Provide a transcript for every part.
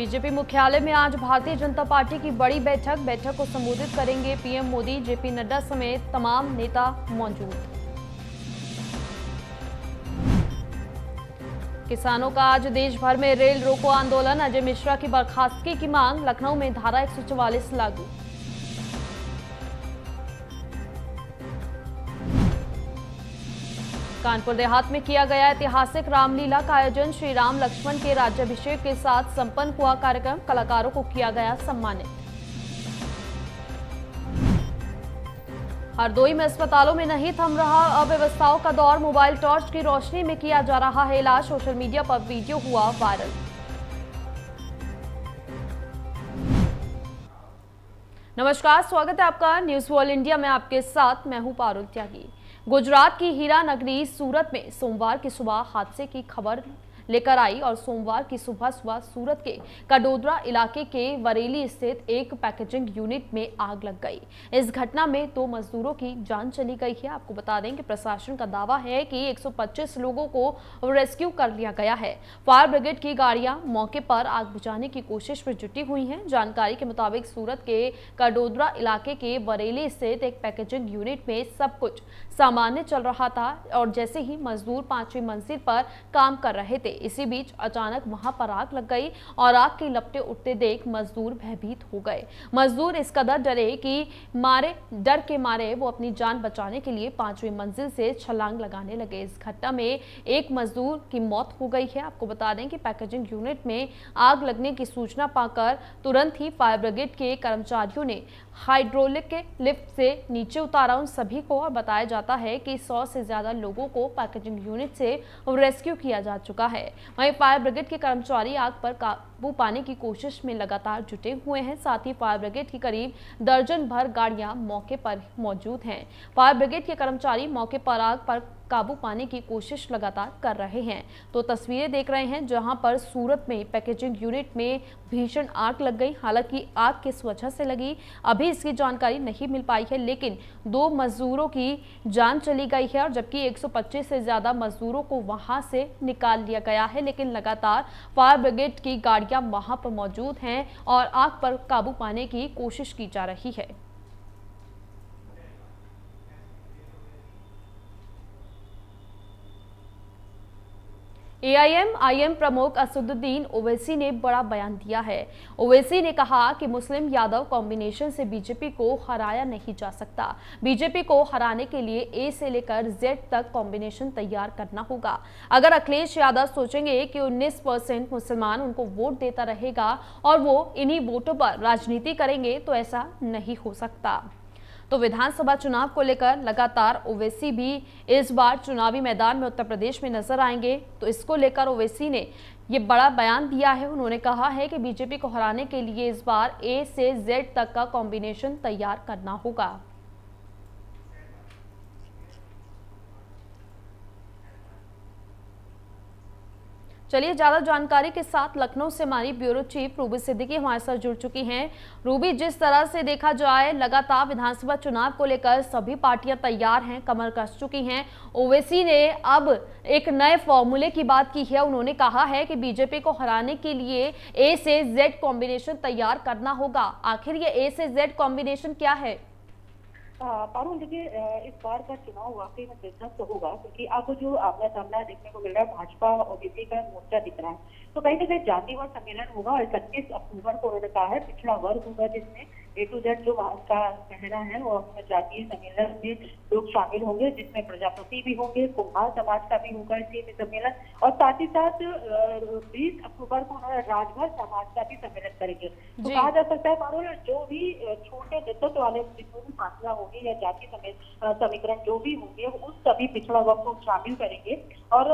BJP मुख्यालय में आज भारतीय जनता पार्टी की बड़ी बैठक। बैठक को संबोधित करेंगे पीएम मोदी, जेपी नड्डा समेत तमाम नेता मौजूद। किसानों का आज देश भर में रेल रोको आंदोलन। अजय मिश्रा की बर्खास्तगी की मांग। लखनऊ में धारा एक लागू। कानपुर देहात में किया गया ऐतिहासिक रामलीला का आयोजन श्री राम लक्ष्मण के राज्याभिषेक के साथ संपन्न हुआ कार्यक्रम। कलाकारों को किया गया सम्मानित। हरदोई में अस्पतालों में नहीं थम रहा अव्यवस्थाओं का दौर। मोबाइल टॉर्च की रोशनी में किया जा रहा है इलाज। सोशल मीडिया पर वीडियो हुआ वायरल। नमस्कार, स्वागत है आपका न्यूज़ वर्ल्ड इंडिया में। आपके साथ मैं हूँ पारुल त्यागी। गुजरात की हीरा नगरी सूरत में सोमवार की सुबह हादसे की खबर लेकर आई और सोमवार की सुबह सुबह सूरत के कडोदरा इलाके के वरेली स्थित एक पैकेजिंग यूनिट में आग लग गई। इस घटना में दो तो मजदूरों की जान चली गई है। आपको बता दें कि प्रशासन का दावा है कि 125 लोगों को रेस्क्यू कर लिया गया है। फायर ब्रिगेड की गाड़ियाँ मौके पर आग बुझाने की कोशिश में जुटी हुई हैं। जानकारी के मुताबिक सूरत के कडोदरा इलाके के बरेली स्थित एक पैकेजिंग यूनिट में सब कुछ सामान्य चल रहा था और जैसे ही मजदूर पांचवी मंजिल पर काम कर रहे थे, इसी बीच अचानक वहाँ पर आग लग गई और आग की लपटे उठते देख मजदूर भयभीत हो गए। मजदूर इस कदर डरे कि मारे, डर के मारे वो अपनी जान बचाने के लिए पांचवी मंजिल से छलांग लगाने लगे। इस घटना में एक मजदूर की मौत हो गई है। आपको बता दें कि पैकेजिंग यूनिट में आग लगने की सूचना पाकर तुरंत ही फायर ब्रिगेड के कर्मचारियों ने हाइड्रोलिक के लिफ्ट से नीचे उतारा उन सभी को और बताया जाता है कि 100 से ज़्यादा लोगों को पैकेजिंग यूनिट से रेस्क्यू किया जा चुका है। वहीं फायर ब्रिगेड के कर्मचारी आग पर काबू पाने की कोशिश में लगातार जुटे हुए हैं। साथ ही फायर ब्रिगेड की करीब दर्जन भर गाड़ियाँ मौके पर मौजूद हैं। फायर ब्रिगेड के कर्मचारी मौके पर आग पर काबू पाने की कोशिश लगातार कर रहे हैं। तो तस्वीरें देख रहे हैं जहाँ पर सूरत में पैकेजिंग यूनिट में भीषण आग लग गई। हालाँकि आग किस वजह से लगी, अभी इसकी जानकारी नहीं मिल पाई है, लेकिन दो मजदूरों की जान चली गई है और जबकि 125 से ज़्यादा मजदूरों को वहाँ से निकाल लिया गया है, लेकिन लगातार फायर ब्रिगेड की गाड़ियाँ वहाँ पर मौजूद हैं और आग पर काबू पाने की कोशिश की जा रही है। एआईएम आईएम प्रमुख असदुद्दीन ओवैसी ने बड़ा बयान दिया है। ओवैसी ने कहा कि मुस्लिम यादव कॉम्बिनेशन से बीजेपी को हराया नहीं जा सकता। बीजेपी को हराने के लिए ए से लेकर जेड तक कॉम्बिनेशन तैयार करना होगा। अगर अखिलेश यादव सोचेंगे कि 19 परसेंट मुसलमान उनको वोट देता रहेगा और वो इन्हीं वोटों पर राजनीति करेंगे तो ऐसा नहीं हो सकता। तो विधानसभा चुनाव को लेकर लगातार ओवैसी भी इस बार चुनावी मैदान में उत्तर प्रदेश में नज़र आएँगे। तो इसको लेकर ओवैसी ने ये बड़ा बयान दिया है। उन्होंने कहा है कि बीजेपी को हराने के लिए इस बार ए से जेड तक का कॉम्बिनेशन तैयार करना होगा। चलिए, ज़्यादा जानकारी के साथ लखनऊ से हमारी ब्यूरो चीफ रूबी सिद्दीकी हमारे साथ जुड़ चुकी हैं। रूबी, जिस तरह से देखा जाए, लगातार विधानसभा चुनाव को लेकर सभी पार्टियाँ तैयार हैं, कमर कस चुकी हैं। ओवैसी ने अब एक नए फॉर्मूले की बात की है। उन्होंने कहा है कि बीजेपी को हराने के लिए ए से जेड कॉम्बिनेशन तैयार करना होगा। आखिर ये ए से जेड कॉम्बिनेशन क्या है? पारुल, देखिए इस बार का चुनाव वाकई में दिलचस्प होगा, क्योंकि अब जो आमना सामना देखने को मिल रहा है, भाजपा और बीजेपी का मोर्चा दिख रहा है। तो कहीं ना कहीं जातिवार सम्मेलन होगा और इकतीस अक्टूबर को उन्होंने कहा है, पिछड़ा वर्ग होगा जिसमें। ए टू जेड जो का कहना है वो जातीय सम्मेलन में लोग शामिल होंगे जिसमें प्रजापति भी होंगे कुम्हार समाज का भी होगा इसी सम्मेलन। और साथ ही साथ बीस अक्टूबर को उन्होंने राजभर समाज का भी सम्मेलन करेंगे। तो कहा जा सकता है मानो जो भी छोटे नेतृत्व वाले जितनी भी पार्टियाँ होंगी या जातीय समीकरण जो भी होंगे उस सभी पिछड़ा वर्ग को शामिल करेंगे। और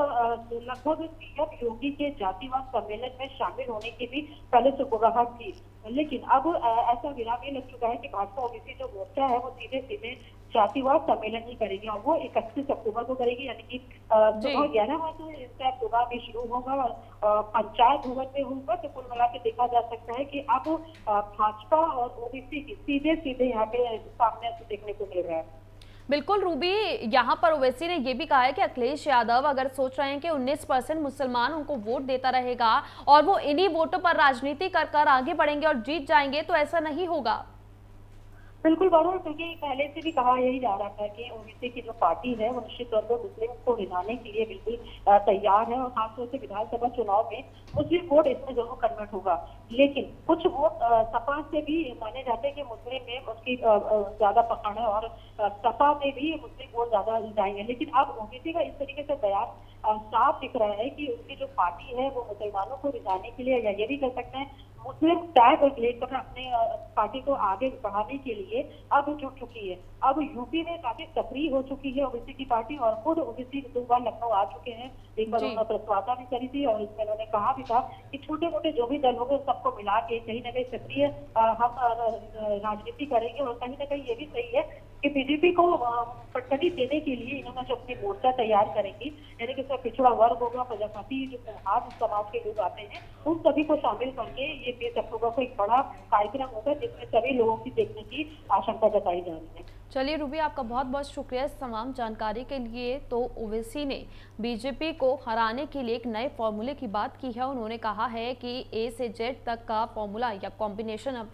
लगभग सीएम योगी के जातिवाद सम्मेलन में शामिल होने की भी पहले सुबह थी। लेकिन अब ऐसा विराम ये लग चुका है कि भाजपा ओबीसी जो मोर्चा है वो सीधे सीधे जातिवाद सम्मेलन ही करेगी और वो इकतीस अक्टूबर को करेगी यानी कि सुबह ग्यारह बजे इसका सुबह भी शुरू होगा और पंचायत भवन में होगा तो कुल मिला के देखा जा सकता है कि अब भाजपा और ओबीसी की सीधे सीधे यहाँ पे सामने देखने को मिल रहा है। बिल्कुल, रूबी यहाँ पर ओवैसी ने यह भी कहा है कि अखिलेश यादव अगर सोच रहे हैं कि 19 परसेंट मुसलमान उनको वोट देता रहेगा और वो इन्हीं वोटों पर राजनीति कर कर आगे बढ़ेंगे और जीत जाएँगे तो ऐसा नहीं होगा। बिल्कुल वरुण क्योंकि पहले से भी कहा यही जा रहा था कि ओबीसी की जो पार्टी है, वो निश्चित तौर पर मुस्लिम को हिलाने के लिए बिल्कुल तैयार है और खासतौर से विधानसभा चुनाव में मुस्लिम वोट इसमें ज़रूर कन्वर्ट होगा। लेकिन कुछ वोट सपा से भी माने जाते हैं कि मुस्लिम में उसकी ज़्यादा पकड़ है और सपा में भी मुस्लिम वोट ज़्यादा जाएँगे। लेकिन अब ओबीसी का इस तरीके से बयान साफ़ दिख रहा है कि उसकी जो पार्टी है, वो मुसलमानों को रिझाने के लिए या ये भी कर सकते हैं मुस्लिम टैग लेकर अपने पार्टी को आगे बढ़ाने के लिए अब जुट चुकी है। अब यूपी में काफ़ी सक्रिय हो चुकी है ओबीसी की पार्टी और खुद ओबीसी दो बार लखनऊ आ चुके हैं। एक बार उन्होंने प्रस्तावना भी करी थी और इसमें उन्होंने कहा भी था कि छोटे मोटे जो भी दल होंगे सबको मिला के कहीं ना कहीं सक्रिय हम राजनीति करेंगे और कहीं ना कहीं ये भी सही है कि बीजेपी को पटकनी देने के लिए इन्होंने जो अपनी मोर्चा तैयार करेंगी, यानी कि उसका पिछड़ा वर्ग होगा, प्रजापति जो कुम्हार समाज के लोग आते हैं, उन सभी को शामिल करके ये बीस अक्टूबर को एक बड़ा कार्यक्रम होगा, जिसमें सभी लोगों की देखने की आशंका जताई जा रही है। चलिए रूबी आपका बहुत बहुत शुक्रिया इस तमाम जानकारी के लिए। तो ओवैसी ने बीजेपी को हराने के लिए एक नए फॉर्मूले की बात की है। उन्होंने कहा है कि ए से जेड तक का फॉर्मूला या कॉम्बिनेशन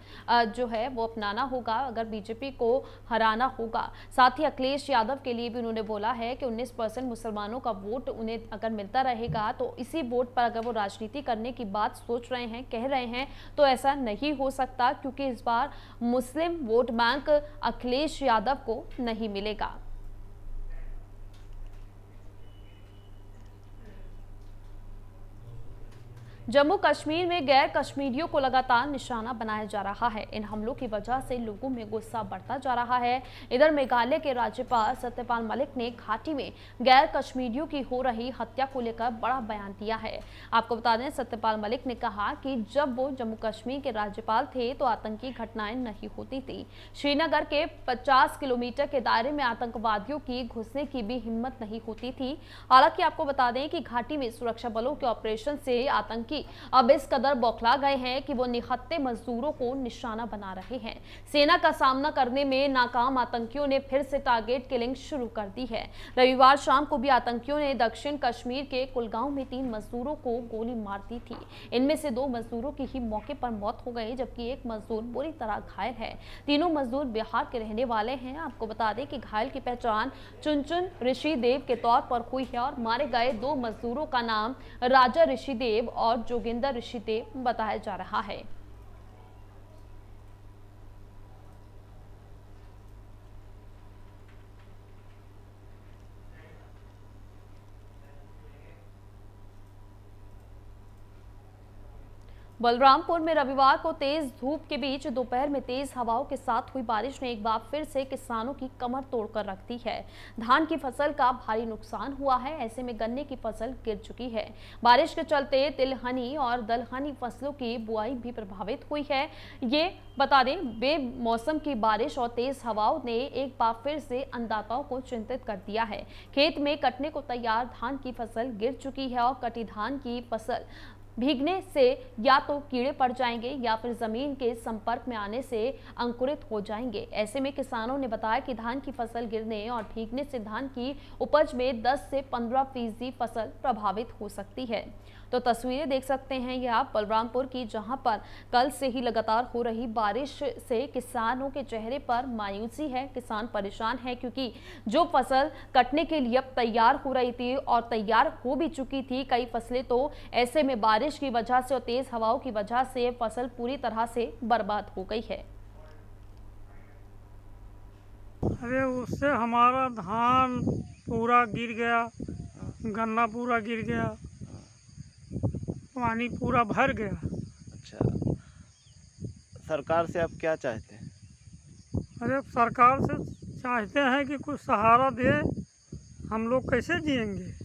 जो है वो अपनाना होगा, अगर बीजेपी को हराना होगा। साथ ही अखिलेश यादव के लिए भी उन्होंने बोला है कि 19 परसेंट मुसलमानों का वोट उन्हें अगर मिलता रहेगा तो इसी वोट पर अगर वो राजनीति करने की बात सोच रहे हैं, कह रहे हैं तो ऐसा नहीं हो सकता। क्योंकि इस बार Muslim vote bank Akhilesh Yadav Yadav को नहीं मिलेगा। जम्मू कश्मीर में गैर कश्मीरियों को लगातार निशाना बनाया जा रहा है। इन हमलों की वजह से लोगों में गुस्सा बढ़ता जा रहा है। इधर मेघालय के राज्यपाल सत्यपाल मलिक ने घाटी में गैर कश्मीरियों की हो रही हत्या को लेकर बड़ा बयान दिया है। आपको बता दें, सत्यपाल मलिक ने कहा कि जब वो जम्मू कश्मीर के राज्यपाल थे तो आतंकी घटनाएँ नहीं होती थी। श्रीनगर के पचास किलोमीटर के दायरे में आतंकवादियों की घुसने की भी हिम्मत नहीं होती थी। हालाँकि आपको बता दें कि घाटी में सुरक्षा बलों के ऑपरेशन से आतंकी आतंकी अब इस कदर बौखला गए हैं कि वो निहत्ते मजदूरों को निशाना बना रहे हैं। सेना का सामना करने में नाकाम आतंकियों ने फिर से टारगेट किलिंग शुरू कर दी है। रविवार शाम को भी आतंकियों ने दक्षिण कश्मीर के कुलगांव में तीन मजदूरों को गोली मार दी थी। इनमें से दो मजदूरों की ही मौके पर मौत हो गई, जबकि एक मजदूर बुरी तरह घायल है। तीनों मजदूर बिहार के रहने वाले हैं। आपको बता दें कि घायल की पहचान चुनचुन ऋषि देव के तौर पर हुई है और मारे गए दो मजदूरों का नाम राजा ऋषि देव और जोगिंदर ऋषिदेव बताया जा रहा है। बलरामपुर में रविवार को तेज धूप के बीच दोपहर में तेज हवाओं के साथ हुई बारिश ने एक बार फिर से किसानों की कमर तोड़कर रख दी है। धान की फ़सल का भारी नुकसान हुआ है, ऐसे में गन्ने की फ़सल गिर चुकी है। बारिश के चलते तिलहनी और दलहनी फ़सलों की बुआई भी प्रभावित हुई है। ये बता दें, बेमौसम की बारिश और तेज हवाओं ने एक बार फिर से अन्नदाताओं को चिंतित कर दिया है। खेत में कटने को तैयार धान की फ़सल गिर चुकी है और कटी धान की फ़सल भीगने से या तो कीड़े पड़ जाएँगे या फिर ज़मीन के संपर्क में आने से अंकुरित हो जाएँगे। ऐसे में किसानों ने बताया कि धान की फ़सल गिरने और भीगने से धान की उपज में 10 से 15 फ़ीसदी फ़सल प्रभावित हो सकती है। तो तस्वीरें देख सकते हैं ये आप बलरामपुर की, जहाँ पर कल से ही लगातार हो रही बारिश से किसानों के चेहरे पर मायूसी है, किसान परेशान है क्योंकि जो फ़सल कटने के लिए अब तैयार हो रही थी और तैयार हो भी चुकी थी, कई फ़सलें तो ऐसे में बारिश की वजह से और तेज हवाओं की वजह से फ़सल पूरी तरह से बर्बाद हो गई है। अरे उससे हमारा धान पूरा गिर गया, गन्ना पूरा गिर गया। पानी पूरा भर गया। अच्छा। सरकार से आप क्या चाहते हैं? अरे सरकार से चाहते हैं कि कुछ सहारा दे। हम लोग कैसे जिएँगे?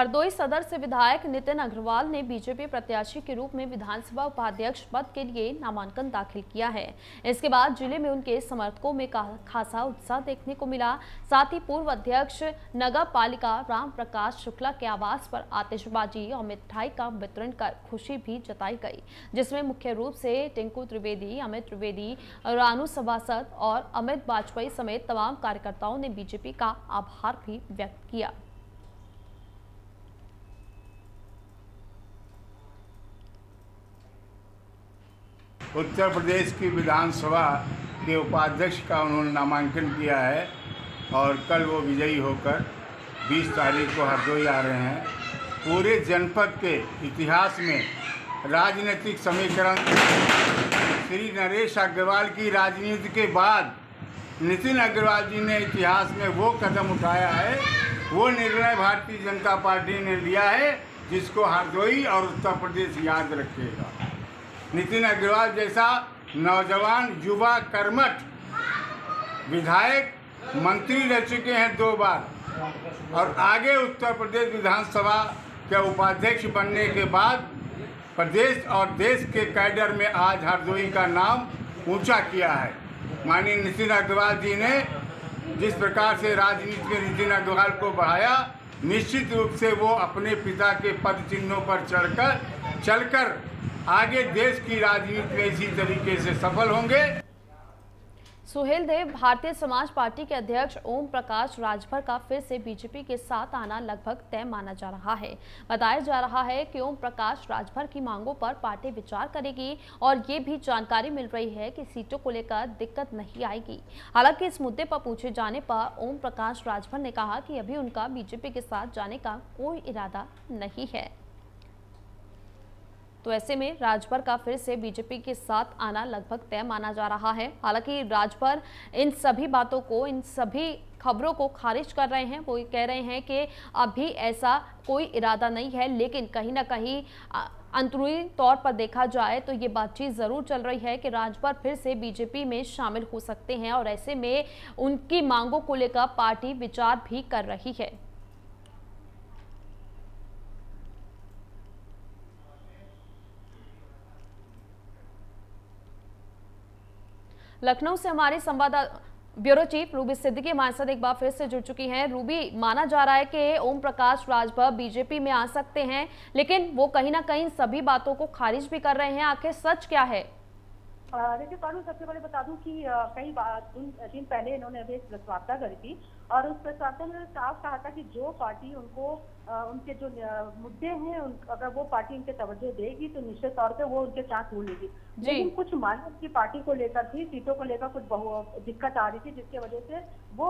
हरदोई सदर से विधायक नितिन अग्रवाल ने बीजेपी प्रत्याशी के रूप में विधानसभा उपाध्यक्ष पद के लिए नामांकन दाखिल किया है। इसके बाद ज़िले में उनके समर्थकों में खासा उत्साह देखने को मिला। साथ ही पूर्व अध्यक्ष, नगर पालिका राम प्रकाश शुक्ला के आवास पर आतिशबाजी और मिठाई का वितरण कर खुशी भी जताई गई, जिसमें मुख्य रूप से टिंकू त्रिवेदी, अमित त्रिवेदी, रानू सभासद और अमित वाजपेयी समेत तमाम कार्यकर्ताओं ने बीजेपी का आभार भी व्यक्त किया। उत्तर प्रदेश की विधानसभा के उपाध्यक्ष का उन्होंने नामांकन किया है और कल वो विजयी होकर 20 तारीख को हरदोई आ रहे हैं। पूरे जनपद के इतिहास में राजनीतिक समीकरण, श्री नरेश अग्रवाल की राजनीति के बाद नितिन अग्रवाल जी ने इतिहास में वो कदम उठाया है, वो निर्णय भारतीय जनता पार्टी ने लिया है, जिसको हरदोई और उत्तर प्रदेश याद रखेगा। नितिन अग्रवाल जैसा नौजवान युवा कर्मठ विधायक, मंत्री रह चुके हैं दो बार। और आगे उत्तर प्रदेश विधानसभा के उपाध्यक्ष बनने के बाद प्रदेश और देश के कैडर में आज हरदोई का नाम ऊँचा किया है। माननीय नितिन अग्रवाल जी ने जिस प्रकार से राजनीति में नितिन अग्रवाल को बढ़ाया, निश्चित रूप से वो अपने पिता के पद चिन्हों पर चढ़कर, चलकर आगे देश की राजनीति में इसी तरीके से सफल होंगे। सुहेल देव, भारतीय समाज पार्टी के अध्यक्ष ओम प्रकाश राजभर का फिर से बीजेपी के साथ आना लगभग तय माना जा रहा है। बताया जा रहा है कि ओम प्रकाश राजभर की मांगों पर पार्टी विचार करेगी और ये भी जानकारी मिल रही है कि सीटों को लेकर दिक्कत नहीं आएगी। हालाँकि इस मुद्दे पर पूछे जाने पर ओम प्रकाश राजभर ने कहा कि अभी उनका बीजेपी के साथ जाने का कोई इरादा नहीं है। तो ऐसे में राजभर का फिर से बीजेपी के साथ आना लगभग तय माना जा रहा है। हालाँकि राजभर इन सभी बातों को, इन सभी खबरों को खारिज कर रहे हैं। वो कह रहे हैं कि अभी ऐसा कोई इरादा नहीं है, लेकिन कहीं ना कहीं अंतरूनी तौर पर देखा जाए तो ये बातचीत ज़रूर चल रही है कि राजभर फिर से बीजेपी में शामिल हो सकते हैं और ऐसे में उनकी मांगों को लेकर पार्टी विचार भी कर रही है। लखनऊ से हमारे संवाददाता ब्यूरो चीफ रूबी सिद्दीकी हमारे साथ एक बार फिर से जुड़ चुकी हैं। रूबी, माना जा रहा है कि ओम प्रकाश राजभर बीजेपी में आ सकते हैं, लेकिन वो कहीं ना कहीं सभी बातों को खारिज भी कर रहे हैं। आखिर सच क्या है? देखिए, कानून सबसे पहले बता दूँ कि कई बार दिन पहले इन्होंने अभी एक प्रेस वार्ता करी थी और उस प्रेस वार्ता में साफ़ कहा था कि जो पार्टी उनको उनके जो मुद्दे हैं उन, अगर वो पार्टी उनके तवज्जो देगी तो निश्चित तौर पे वो उनके साथ हो लेगी लेकिन कुछ मान्य की पार्टी को लेकर थी सीटों को लेकर कुछ दिक्कत आ रही थी जिसकी वजह से वो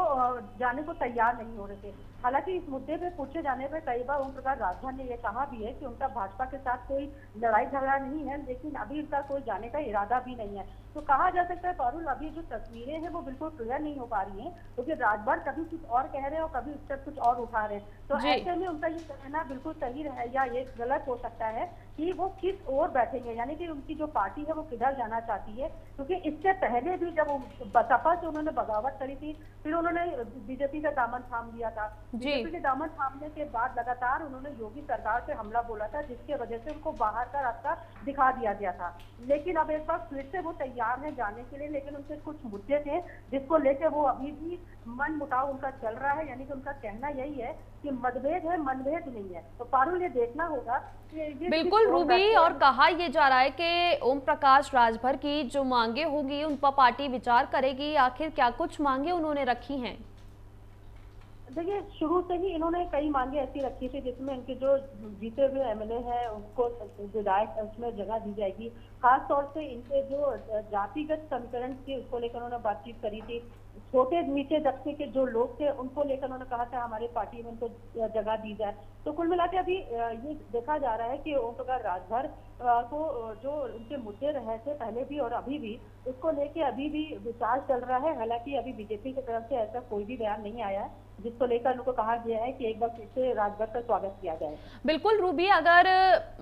जाने को तैयार नहीं हो रहे थे। हालाँकि इस मुद्दे पे पूछे जाने पर कई बार ओम प्रकाश राजभर ने यह कहा भी है कि उनका भाजपा के साथ कोई लड़ाई झगड़ा नहीं है लेकिन अभी उनका कोई जाने का इरादा भी नहीं है। तो कहा जा सकता है पारुल अभी जो तस्वीरें हैं वो बिल्कुल क्लियर नहीं हो पा रही है क्योंकि राजभर कभी कुछ और कह रहे हैं और कभी उससे कुछ और उठा रहे हैं। तो ऐसे में ये कहना बिल्कुल सही या ये गलत हो सकता है। कि वो किस ओर बैठेंगे यानी कि उनकी जो पार्टी है वो किधर जाना चाहती है क्योंकि इससे पहले भी जब सपा से उन्होंने बगावत करी थी फिर उन्होंने बीजेपी का दामन थाम लिया था। बीजेपी के दामन थामने के बाद लगातार उन्होंने योगी सरकार पे हमला बोला था जिसके वजह से उनको बाहर का रास्ता दिखा दिया गया था। लेकिन अब एक बार फिर से वो तैयार है जाने के लिए लेकिन उनके कुछ मुद्दे थे जिसको लेकर वो अभी भी मन मुटाव उनका चल रहा है यानी कि उनका कहना यही है कि मतभेद है मनभेद नहीं है। तो पारुल ये देखना होगा कि बिल्कुल रूबी और कहा यह जा रहा है कि ओम प्रकाश राजभर की जो मांगे होगी उन पर पार्टी विचार करेगी। आखिर क्या कुछ मांगे उन्होंने रखी हैं? देखिए शुरू से ही इन्होंने कई मांगे ऐसी रखी थी जिसमें इनके जो जीते हुए एमएलए हैं उनको विधायक उसमें जगह दी जाएगी। खास तौर से इनके जो जातिगत समीकरण थी उसको लेकर उन्होंने बातचीत करी थी। छोटे नीचे दबके के जो लोग थे, उनको लेकर उन्होंने कहा था, हमारे पार्टी में उनको जगह दी जाए। तो कुल मिला के अभी ये देखा जा रहा है कि ओम प्रकाश राजभर को जो उनके मुद्दे रहे थे पहले भी और अभी भी, उसको लेके अभी भी विचार चल रहा है। हालाँकि अभी बीजेपी की तरफ़ से ऐसा कोई भी बयान नहीं आया है। जिसको लेकर उनको कहा गया है कि एक बार फिर से राजभर का स्वागत किया जाए। बिल्कुल, रूबी, अगर,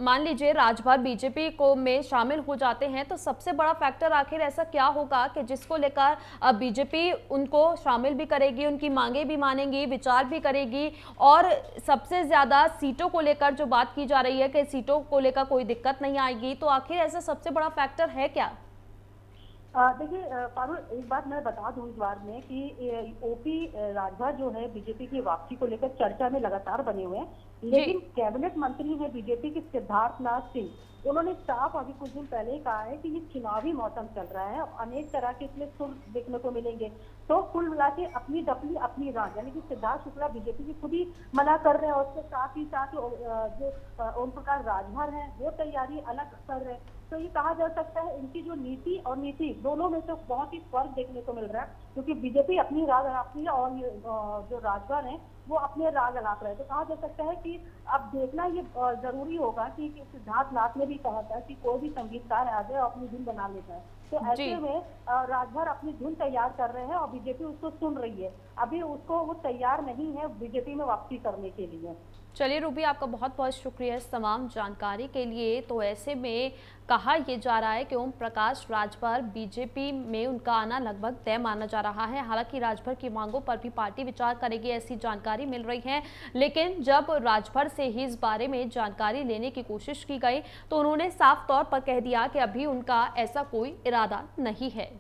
मान लीजिए, राजभर बीजेपी को में शामिल हो जाते हैं तो सबसे बड़ा फैक्टर आखिर ऐसा क्या होगा कि जिसको लेकर बीजेपी उनको शामिल भी करेगी, उनकी मांगे भी मानेगी, विचार भी करेगी, और सबसे ज़्यादा सीटों को लेकर जो बात की जा रही है कि सीटों को लेकर कोई दिक्कत नहीं आएगी तो आखिर ऐसा सबसे बड़ा फैक्टर है क्या? देखिए पारुल एक बात मैं बता दूँ इस बार में कि ओपी राजभर जो है बीजेपी की वापसी को लेकर चर्चा में लगातार बने हुए हैं। लेकिन कैबिनेट मंत्री है बीजेपी के सिद्धार्थनाथ सिंह। उन्होंने साफ़ अभी कुछ दिन पहले ही कहा है कि ये चुनावी मौसम चल रहा है और अनेक तरह के इसमें सुर देखने को मिलेंगे। तो कुल मिला के अपनी डपली अपनी राज यानी कि सिद्धार्थ शुक्ला बीजेपी की खुद ही मना कर रहे हैं और उसके साथ ही साथ जो ओम प्रकाश राजभर है वो तैयारी अलग कर रहे हैं। तो ये कहा जा सकता है इनकी जो नीति और नीति दोनों में से बहुत ही फ़र्क देखने को मिल रहा है क्योंकि बीजेपी अपनी राग है और जो राजभर हैं वो अपने राग अलाप रहे तो कहा जा सकता है कि अब देखना ये ज़रूरी होगा कि कि सिद्धार्थ नाथ ने भी कहा था कि कोई भी संगीतकार आ जाए और अपनी धुन बना लेता है। तो ऐसे में राजभर अपनी धुन तैयार कर रहे हैं और बीजेपी उसको सुन रही है। अभी उसको वो तैयार नहीं है बीजेपी में वापसी करने के लिए। चलिए रूबी, आपका बहुत बहुत शुक्रिया इस तमाम जानकारी के लिए। तो ऐसे में कहा यह जा रहा है कि ओम प्रकाश राजभर बीजेपी में उनका आना लगभग तय माना जा रहा है। हालाँकि राजभर की मांगों पर भी पार्टी विचार करेगी, ऐसी जानकारी मिल रही है। लेकिन जब राजभर से ही इस बारे में जानकारी लेने की कोशिश की गई तो उन्होंने साफ़ तौर पर कह दिया कि अभी उनका ऐसा कोई इरादा नहीं है।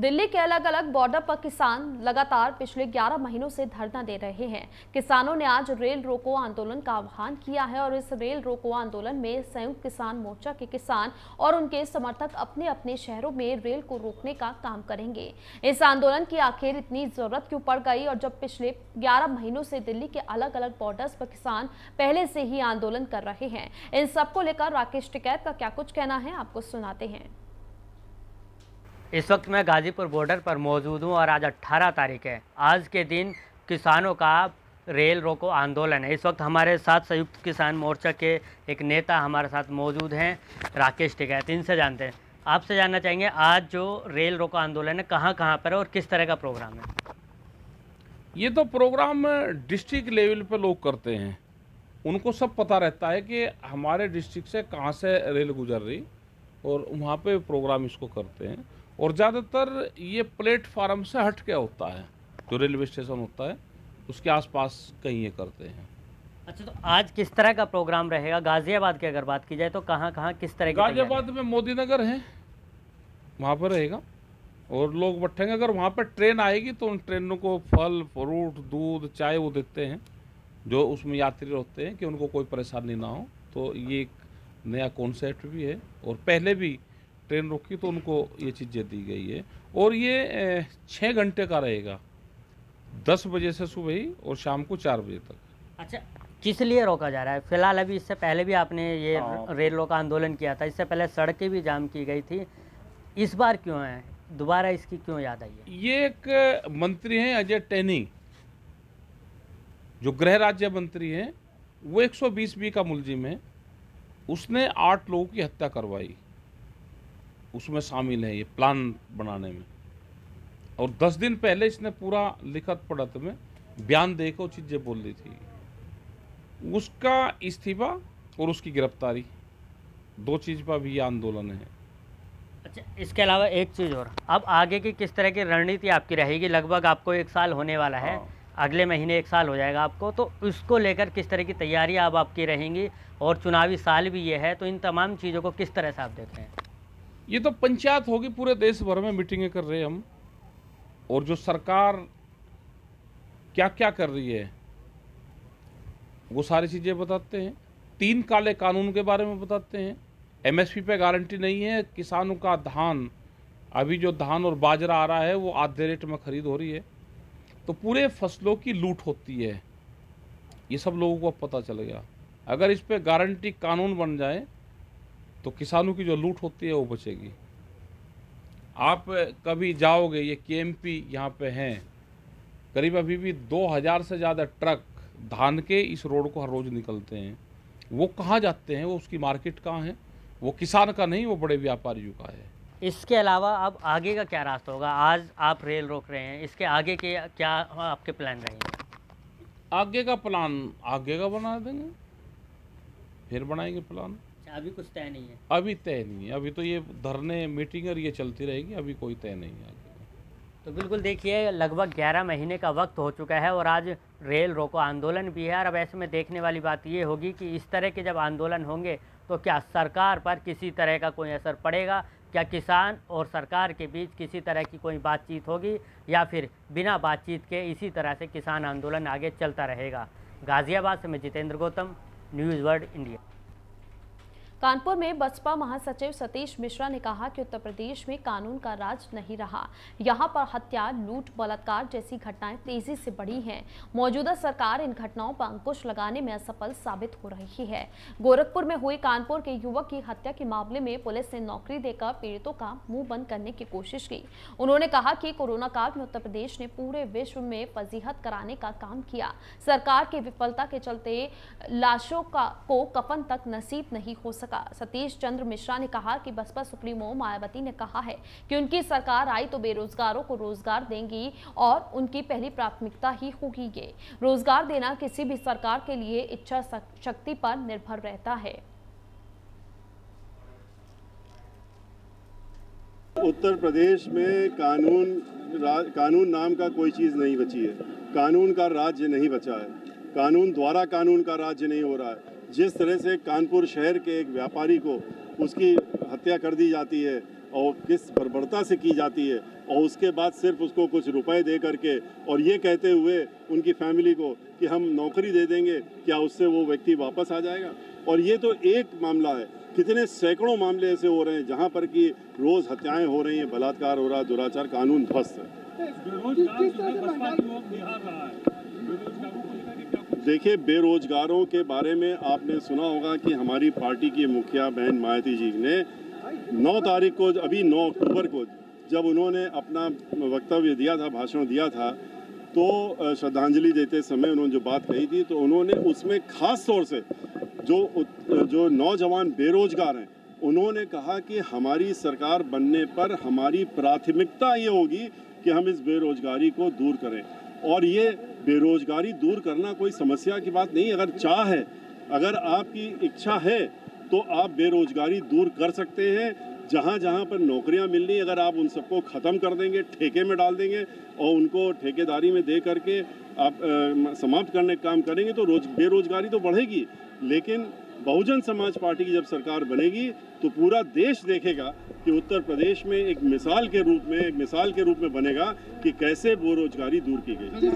दिल्ली के अलग अलग बॉर्डर पर किसान लगातार पिछले 11 महीनों से धरना दे रहे हैं। किसानों ने आज रेल रोको आंदोलन का आह्वान किया है और इस रेल रोको आंदोलन में संयुक्त किसान मोर्चा के किसान और उनके समर्थक अपने अपने शहरों में रेल को रोकने का काम करेंगे। इस आंदोलन की आखिर इतनी ज़रूरत क्यों पड़ गई और जब पिछले 11 महीनों से दिल्ली के अलग अलग बॉर्डर्स पर किसान पहले से ही आंदोलन कर रहे हैं? इन सबको लेकर राकेश टिकैत का क्या कुछ कहना है, आपको सुनाते हैं। इस वक्त मैं गाज़ीपुर बॉर्डर पर मौजूद हूँ और आज 18 तारीख है। आज के दिन किसानों का रेल रोको आंदोलन है। इस वक्त हमारे साथ संयुक्त किसान मोर्चा के एक नेता हमारे साथ मौजूद हैं, राकेश टिकैत। इनसे जानते हैं। आपसे जानना चाहेंगे, आज जो रेल रोको आंदोलन है, कहाँ कहाँ पर है और किस तरह का प्रोग्राम है? ये तो प्रोग्राम डिस्ट्रिक्ट लेवल पर लोग करते हैं। उनको सब पता रहता है कि हमारे डिस्ट्रिक्ट से कहाँ से रेल गुजर रही और वहाँ पे प्रोग्राम इसको करते हैं। और ज़्यादातर ये प्लेटफार्म से हट के होता है जो रेलवे स्टेशन होता है उसके आसपास कहीं ये करते हैं। अच्छा तो आज किस तरह का प्रोग्राम रहेगा? गाज़ियाबाद की अगर बात की जाए तो कहाँ कहाँ किस तरह? गाजियाबाद में मोदी नगर है वहाँ पर रहेगा। और लोग बैठेंगे अगर वहाँ पर ट्रेन आएगी तो उन ट्रेनों को फल फ्रूट दूध चाय वो देते हैं जो उसमें यात्री होते हैं कि उनको कोई परेशानी ना हो। तो ये एक नया कॉन्सेप्ट भी है और पहले भी ट्रेन रुकी तो उनको ये चीज़ें दी गई है। और ये छः घंटे का रहेगा। दस बजे से सुबह ही और शाम को चार बजे तक। अच्छा किस लिए रोका जा रहा है? फ़िलहाल अभी इससे पहले भी आपने ये हाँ। रेल रोका आंदोलन किया था इससे पहले सड़कें भी जाम की गई थी। इस बार क्यों है? दोबारा इसकी क्यों याद आई है? ये एक मंत्री हैं अजय टैनी। जो गृह राज्य मंत्री हैं वो 120 बी का मुलजिम है। उसने आठ लोगों की हत्या करवाई। उसमें शामिल है ये प्लान बनाने में। और दस दिन पहले इसने पूरा लिखत पढ़त में बयान दे के चीज़ें बोल दी थी। उसका इस्तीफा और उसकी गिरफ्तारी दो चीज़ पर भी ये आंदोलन है। अच्छा इसके अलावा एक चीज़ और। अब आगे की किस तरह की रणनीति आपकी रहेगी? लगभग आपको एक साल होने वाला है। हाँ। अगले महीने एक साल हो जाएगा आपको। तो उसको लेकर किस तरह की तैयारी अब आपकी रहेंगी? और चुनावी साल भी ये है तो इन तमाम चीज़ों को किस तरह से आप देख रहे हैं? ये तो पंचायत होगी, पूरे देश भर में मीटिंगें कर रहे हैं हम। और जो सरकार क्या क्या कर रही है, वो सारी चीज़ें बताते हैं। तीन काले कानून के बारे में बताते हैं। एमएसपी पे गारंटी नहीं है, किसानों का धान, अभी जो धान और बाजरा आ रहा है, वो आधे रेट में खरीद हो रही है। तो पूरे फ़सलों की लूट होती है। ये सब लोगों को पता चल गया अगर इस पर गारंटी कानून बन जाए तो किसानों की जो लूट होती है वो बचेगी। आप कभी जाओगे ये के एम पी यहाँ पे हैं करीब अभी भी दो हज़ार से ज़्यादा ट्रक धान के इस रोड को हर रोज़ निकलते हैं। वो कहाँ जाते हैं? वो उसकी मार्केट कहाँ है? वो किसान का नहीं वो बड़े व्यापारियों का है। इसके अलावा अब आगे का क्या रास्ता होगा? आज आप रेल रोक रहे हैं इसके आगे के क्या आपके प्लान रहेंगे? आगे का प्लान आगे का बना देंगे। फिर बनाएँगे प्लान। अच्छा, अभी कुछ तय नहीं है। अभी तय नहीं है। अभी तो ये धरने मीटिंग और ये चलती रहेगी अभी कोई तय नहीं है तो बिल्कुल देखिए लगभग 11 महीने का वक्त हो चुका है और आज रेल रोको आंदोलन भी है। और अब ऐसे में देखने वाली बात ये होगी कि इस तरह के जब आंदोलन होंगे तो क्या सरकार पर किसी तरह का कोई असर पड़ेगा? क्या किसान और सरकार के बीच किसी तरह की कोई बातचीत होगी? या फिर बिना बातचीत के इसी तरह से किसान आंदोलन आगे चलता रहेगा? गाज़ियाबाद से मैं Jitendra Gautam news world India. Kanpur में बसपा महासचिव सतीश मिश्रा ने कहा कि उत्तर प्रदेश में कानून का राज नहीं रहा। यहाँ पर हत्या, लूट, बलात्कार जैसी घटनाएँ तेज़ी से बढ़ी हैं। मौजूदा सरकार इन घटनाओं पर अंकुश लगाने में असफल साबित हो रही है। गोरखपुर में हुई कानपुर के युवक की हत्या के मामले में पुलिस ने नौकरी देकर पीड़ितों का मुँह बंद करने की कोशिश की। उन्होंने कहा कि कोरोना काल में उत्तर प्रदेश ने पूरे विश्व में फजीहत कराने का काम किया। सरकार की विफलता के चलते लाशों का को कफन तक नसीब नहीं हो सका। सतीश चंद्र मिश्रा ने कहा कि बसपा सुप्रीमो मायावती ने कहा है कि उनकी सरकार आई तो बेरोजगारों को रोज़गार देंगी और उनकी पहली प्राथमिकता ही होगी ये। रोज़गार देना किसी भी सरकार के लिए इच्छा शक्ति पर निर्भर रहता है। उत्तर प्रदेश में कानून कानून नाम का कोई चीज़ नहीं बची है। कानून का राज्य नहीं बचा है। कानून द्वारा कानून का राज्य नहीं हो रहा है। जिस तरह से कानपुर शहर के एक व्यापारी को उसकी हत्या कर दी जाती है और किस बर्बरता से की जाती है और उसके बाद सिर्फ़ उसको कुछ रुपए दे करके और ये कहते हुए उनकी फैमिली को कि हम नौकरी दे देंगे क्या उससे वो व्यक्ति वापस आ जाएगा? और ये तो एक मामला है। कितने सैकड़ों मामले ऐसे हो रहे हैं जहाँ पर कि रोज़ हत्याएँ हो रही हैं बलात्कार हो रहा है दुराचार कानून ध्वस्त है। देखिए, बेरोजगारों के बारे में आपने सुना होगा कि हमारी पार्टी की मुखिया बहन मायावती जी ने 9 तारीख को, अभी 9 अक्टूबर को जब उन्होंने अपना वक्तव्य दिया था, भाषण दिया था तो श्रद्धांजलि देते समय उन्होंने जो बात कही थी तो उन्होंने उसमें खास तौर से जो जो नौजवान बेरोजगार हैं, उन्होंने कहा कि हमारी सरकार बनने पर हमारी प्राथमिकता ये होगी कि हम इस बेरोजगारी को दूर करें। और ये बेरोजगारी दूर करना कोई समस्या की बात नहीं, अगर चाह है, अगर आपकी इच्छा है तो आप बेरोजगारी दूर कर सकते हैं। जहाँ जहाँ पर नौकरियाँ मिलनी, अगर आप उन सबको ख़त्म कर देंगे, ठेके में डाल देंगे, और उनको ठेकेदारी में दे करके आप समाप्त करने का काम करेंगे तो रोज, बेरोजगारी तो बढ़ेगी। लेकिन बहुजन समाज पार्टी की जब सरकार बनेगी तो पूरा देश देखेगा कि उत्तर प्रदेश में एक मिसाल के रूप में, एक मिसाल के रूप में बनेगा कि कैसे बेरोजगारी दूर की गई।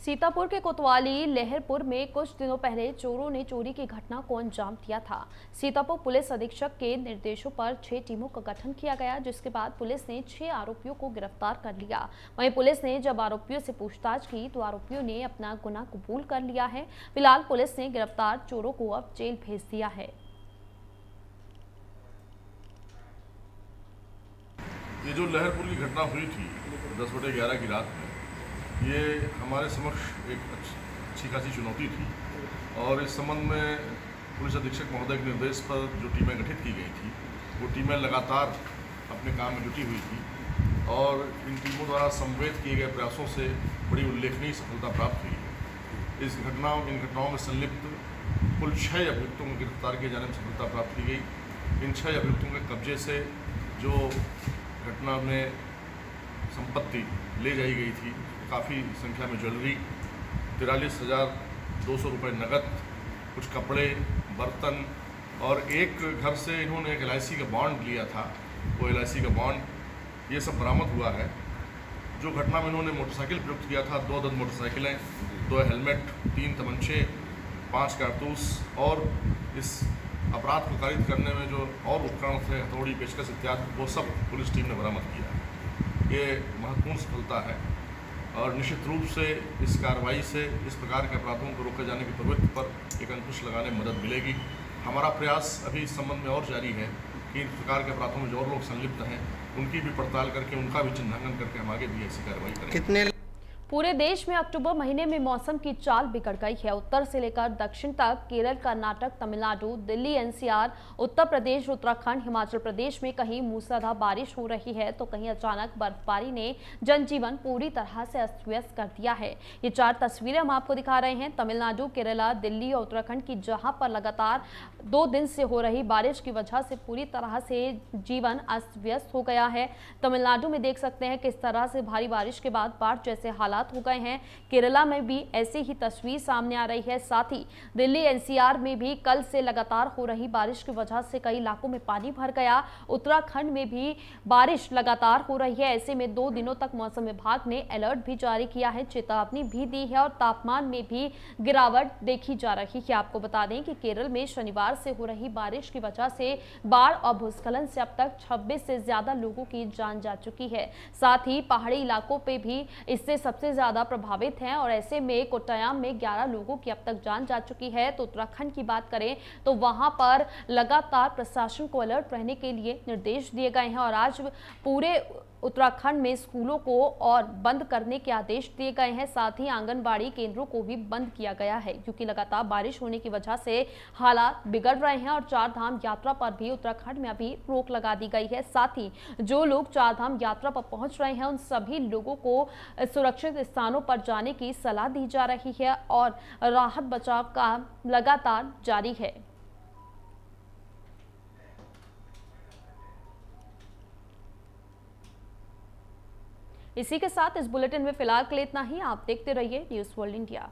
सीतापुर के कोतवाली लहरपुर में कुछ दिनों पहले चोरों ने चोरी की घटना को अंजाम दिया था। सीतापुर पुलिस अधीक्षक के निर्देशों पर छह टीमों का गठन किया गया, जिसके बाद पुलिस ने छह आरोपियों को गिरफ़्तार कर लिया। वहीं पुलिस ने जब आरोपियों से पूछताछ की तो आरोपियों ने अपना गुना कबूल कर लिया है। फ़िलहाल पुलिस ने गिरफ़्तार चोरों को अब जेल भेज दिया है। ये जो लहरपुर की घटना हुई थी, दस बटे ग्यारह की रात में ये हमारे समक्ष एक अच्छ- खासी चुनौती थी और इस संबंध में पुलिस अधीक्षक महोदय के निर्देश पर जो टीमें गठित की गई थी, वो टीमें लगातार अपने काम में जुटी हुई थी और इन टीमों द्वारा संवेद किए गए प्रयासों से बड़ी उल्लेखनीय सफलता प्राप्त हुई है। इस घटना, इन घटनाओं में संलिप्त कुल छः अभियुक्तों को गिरफ़्तार किए जाने में सफलता प्राप्त की गई। इन छः अभियुक्तों के कब्जे से जो घटना में संपत्ति ले जाई गई थी काफ़ी संख्या में ज्वेलरी, तिरालीस हज़ार दो सौ रुपये नकद कुछ कपड़े, बर्तन और एक घर से इन्होंने एक एलआईसी का बॉन्ड लिया था। वो एलआईसी का बॉन्ड ये सब बरामद हुआ है। जो घटना में इन्होंने मोटरसाइकिल प्रयुक्त किया था, दो दस मोटरसाइकिलें, दो हेलमेट, तीन तमंचे, पाँच कारतूस और इस अपराध को कारित करने में जो और उपकरण थे, हथौड़ी, पेशकश इत्यादि, वो सब पुलिस टीम ने बरामद किया। है ये महत्वपूर्ण सफलता है। और निश्चित रूप से इस कार्रवाई से इस प्रकार के अपराधों को रोके जाने की प्रवृत्ति पर एक अंकुश लगाने में मदद मिलेगी। हमारा प्रयास अभी इस संबंध में और जारी है कि इस प्रकार के अपराधों में जो और लोग संलिप्त हैं, उनकी भी पड़ताल करके, उनका भी चिन्हांकन करके हम आगे भी ऐसी कार्रवाई करें कितने पूरे देश में अक्टूबर महीने में मौसम की चाल बिगड़ गई है। उत्तर से लेकर दक्षिण तक केरल, कर्नाटक, तमिलनाडु, दिल्ली, एनसीआर, उत्तर प्रदेश, उत्तराखंड, हिमाचल प्रदेश में कहीं मूसलाधार बारिश हो रही है तो कहीं अचानक बर्फबारी ने जनजीवन पूरी तरह से अस्त व्यस्त कर दिया है। ये चार तस्वीरें हम आपको दिखा रहे हैं। तमिलनाडु, केरला, दिल्ली और उत्तराखंड की जहाँ पर लगातार दो दिन से हो रही बारिश की वजह से पूरी तरह से जीवन अस्त व्यस्त हो गया है। तमिलनाडु में देख सकते हैं किस तरह से भारी बारिश के बाद बाढ़ जैसे हालात हालात हो गए हैं। केरला में भी ऐसी ही तस्वीर सामने आ रही है। साथ ही दिल्ली एनसीआर में भी कल से लगातार हो रही बारिश की वजह से कई इलाकों में पानी भर गया। उत्तराखंड में भी बारिश लगातार हो रही है। ऐसे में दो दिनों तक मौसम विभाग ने अलर्ट भी जारी किया है। चेतावनी भी दी है और तापमान में भी गिरावट देखी जा रही है। आपको बता दें कि केरल में शनिवार से हो रही बारिश की वजह से बाढ़ और भूस्खलन से अब तक 26 से ज़्यादा लोगों की जान जा चुकी है। साथ ही पहाड़ी इलाकों पे भी इससे सबसे सबसे ज़्यादा प्रभावित हैं और ऐसे में कोटायाम में 11 लोगों की अब तक जान जा चुकी है। तो उत्तराखंड की बात करें तो वहाँ पर लगातार प्रशासन को अलर्ट रहने के लिए निर्देश दिए गए हैं और आज पूरे उत्तराखंड में स्कूलों को और बंद करने के आदेश दिए गए हैं। साथ ही आंगनबाड़ी केंद्रों को भी बंद किया गया है, क्योंकि लगातार बारिश होने की वजह से हालात बिगड़ रहे हैं और चार धाम यात्रा पर भी उत्तराखंड में अभी रोक लगा दी गई है। साथ ही जो लोग चार धाम यात्रा पर पहुँच रहे हैं, उन सभी लोगों को सुरक्षित स्थानों पर जाने की सलाह दी जा रही है और राहत बचाव का लगातार जारी है। इसी के साथ इस बुलेटिन में फ़िलहाल के लिए इतना ही। आप देखते रहिए न्यूज़ वर्ल्ड इंडिया।